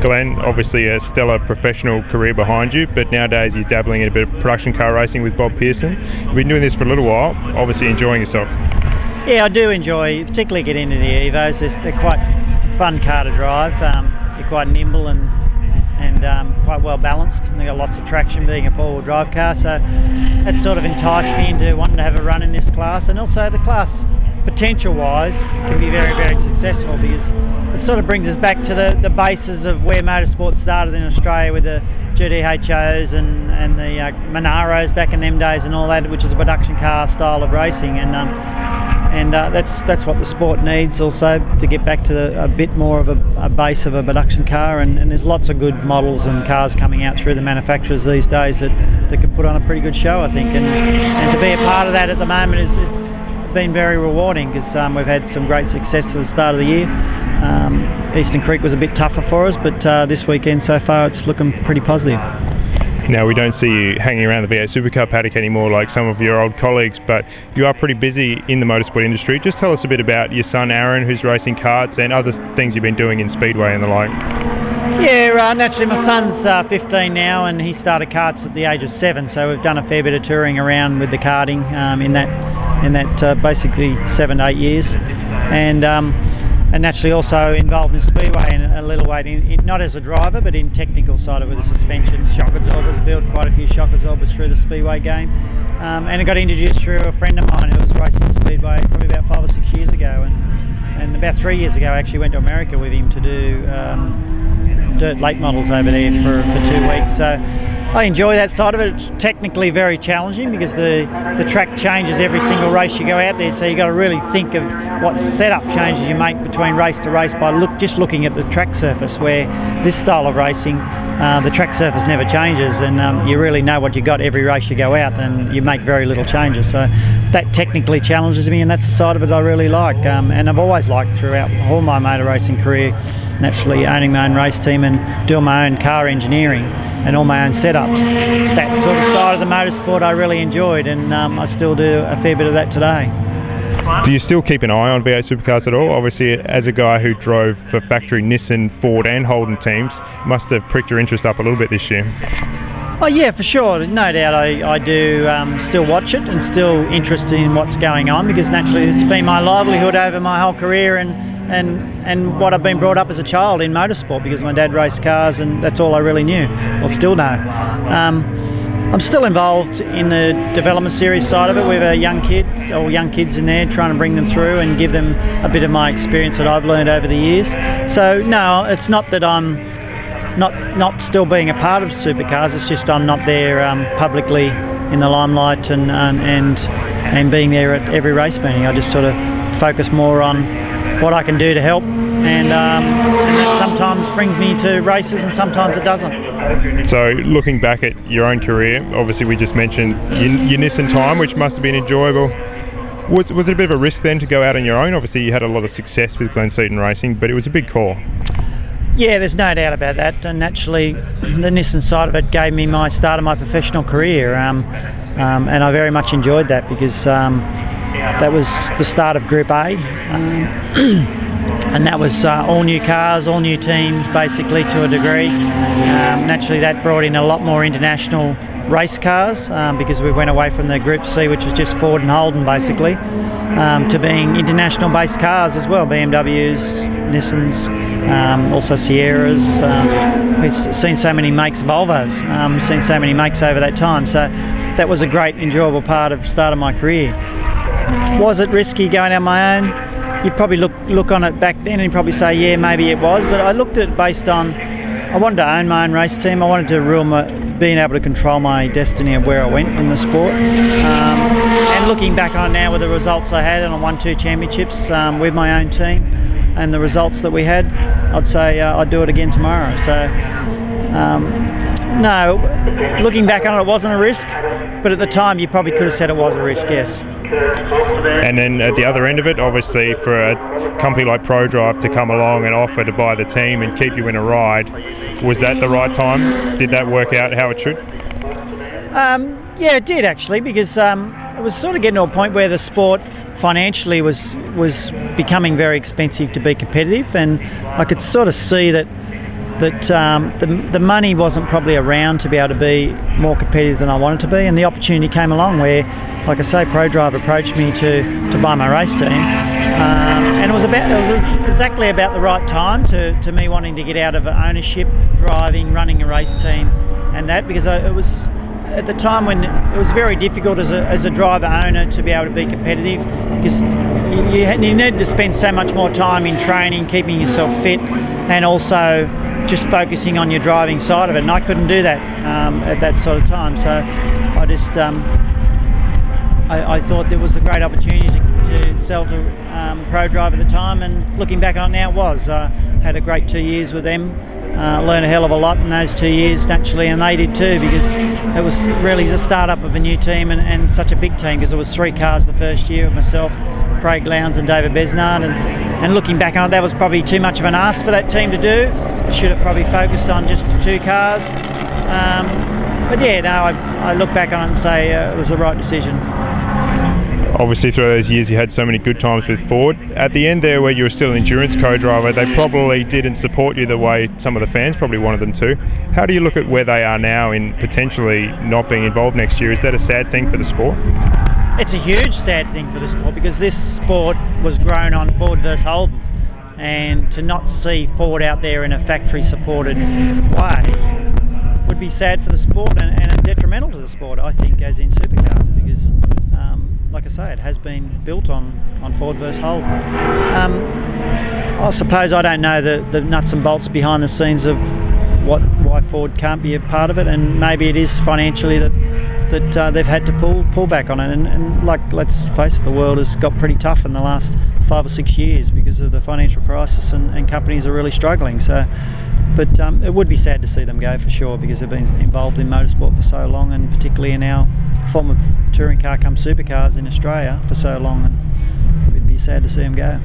Glenn, obviously a stellar professional career behind you, but nowadays you're dabbling in a bit of production car racing with Bob Pearson. You've been doing this for a little while, obviously enjoying yourself. Yeah, I do enjoy, particularly get into the Evos. They're, quite fun car to drive. Um, they're quite nimble and and um, quite well balanced. They got lots of traction being a four-wheel drive car, so that sort of enticed me into wanting to have a run in this class. And also the class, potential-wise, can be very, very successful because it sort of brings us back to the, the basis of where motorsport started in Australia with the GTHOs and, and the uh, Monaros back in them days and all that, which is a production car style of racing. And um, and uh, that's that's what the sport needs also to get back to the, a bit more of a, a, base of a production car and, and, there's lots of good models and cars coming out through the manufacturers these days that, that can put on a pretty good show I think and, and to be a part of that at the moment is, is been very rewarding because um, we've had some great success at the start of the year. Um, Eastern Creek was a bit tougher for us but uh, this weekend so far it's looking pretty positive. Now, we don't see you hanging around the V8 Supercar paddock anymore like some of your old colleagues, but you are pretty busy in the motorsport industry. Just tell us a bit about your son Aaron, who's racing karts, and other things you've been doing in Speedway and the like. Yeah, uh, naturally, my son's uh, 15 now, and he started karts at the age of seven. So we've done a fair bit of touring around with the karting um, in that, in that uh, basically seven to eight years, and. Um, and naturally also involved in speedway in a little way, in, in, not as a driver, but in technical side of it, the suspension, shock absorbers, built quite a few shock absorbers through the speedway game, um, and I got introduced through a friend of mine who was racing speedway probably about five or six years ago, and, and about three years ago I actually went to America with him to do um, dirt late models over there for, for two weeks. So I enjoy that side of it. It's technically very challenging because the, the track changes every single race you go out there, so you've got to really think of what setup changes you make between race to race by look just looking at the track surface. Where this style of racing, uh, the track surface never changes, and um, you really know what you got every race you go out, and you make very little changes. So that technically challenges me, and that's the side of it I really like. Um, and I've always liked throughout all my motor racing career, naturally owning my own race team and doing my own car engineering and all my own That sort of side of the motorsport I really enjoyed, and um, I still do a fair bit of that today. Do you still keep an eye on V8 supercars at all? Obviously, as a guy who drove for factory Nissan, Ford, and Holden teams, must have pricked your interest up a little bit this year. Oh yeah, for sure. No doubt, I, I do um, still watch it and still interested in what's going on because naturally it's been my livelihood over my whole career and and and what I've been brought up as a child in motorsport because my dad raced cars and that's all I really knew. Well, still know. Um, I'm still involved in the development series side of it. We have a young kid, or young kids in there, trying to bring them through and give them a bit of my experience that I've learned over the years. So no, it's not that I'm not not still being a part of supercars. It's just I'm not there um, publicly in the limelight and um, and and being there at every race meeting. I just sort of focus more on what I can do to help, and, um, and that sometimes brings me to races, and sometimes it doesn't. So, looking back at your own career, obviously we just mentioned Nissan time, which must have been enjoyable. Was, was it a bit of a risk then to go out on your own? Obviously, you had a lot of success with Glenn Seton Racing, but it was a big call. Yeah, there's no doubt about that. And actually, the Nissan side of it gave me my start of my professional career. Um, um, and I very much enjoyed that because um, that was the start of Group A. Um, and that was uh, all new cars, all new teams, basically to a degree. Um, naturally, that brought in a lot more international race cars um, because we went away from the Group C, which was just Ford and Holden, basically, um, to being international-based cars as well, BMWs, Nissans, um, also Sierras. Um, we've seen so many makes of Volvos, um, seen so many makes over that time. So that was a great, enjoyable part of the start of my career. Was it risky going on my own? you'd probably look look on it back then and probably say, yeah, maybe it was. But I looked at it based on I wanted to own my own race team. I wanted to rule my being able to control my destiny of where I went in the sport. Um, and looking back on now with the results I had, and I won two championships um, with my own team, and the results that we had, I'd say uh, I'd do it again tomorrow. So. Um, no, looking back on it, it wasn't a risk, but at the time you probably could have said it was a risk, yes. And then at the other end of it, obviously, for a company like ProDrive to come along and offer to buy the team and keep you in a ride, was that the right time? Did that work out how it should? Um, yeah, it did actually, because um, it was sort of getting to a point where the sport financially was was becoming very expensive to be competitive, and I could sort of see that that um, the, the money wasn't probably around to be able to be more competitive than I wanted to be, and the opportunity came along where, like I say, ProDrive approached me to, to buy my race team, um, and it was about it was exactly about the right time to, to me wanting to get out of ownership, driving, running a race team, and that because I, it was at the time when it was very difficult as a, as a driver owner to be able to be competitive because you, you needed to spend so much more time in training, keeping yourself fit, and also just focusing on your driving side of it. And I couldn't do that um, at that sort of time. So I just um, I, I, thought there was a great opportunity to, to sell to um, ProDrive at the time, and looking back on it now, it was. I had a great two years with them. Uh, learned a hell of a lot in those two years naturally, and they did too because it was really the start-up of a new team and, and such a big team because it was three cars the first year myself, Craig Lowndes, and David Besnard. And, and looking back on it, that was probably too much of an ask for that team to do. Should have probably focused on just two cars. Um, but yeah, no, I, I, look back on it and say uh, it was the right decision obviously through those years you had so many good times with Ford. At the end there where you were still an endurance co-driver, they probably didn't support you the way some of the fans probably wanted them to. How do you look at where they are now in potentially not being involved next year? Is that a sad thing for the sport? It's a huge sad thing for the sport because this sport was grown on Ford versus Holden and to not see Ford out there in a factory supported way would be sad for the sport and, and detrimental to the sport I think as in supercars because like I say, it has been built on, on Ford versus Holden. Um, I suppose I don't know the, the nuts and bolts behind the scenes of what why Ford can't be a part of it, and maybe it is financially that that uh, they've had to pull pull back on it. And, and, like let's face it, the world has got pretty tough in the last five or six years because of the financial crisis, and, and companies are really struggling. So, but um, it would be sad to see them go for sure because they've been involved in motorsport for so long, and particularly in our form of touring car come supercars in Australia for so long, and it'd be sad to see them go.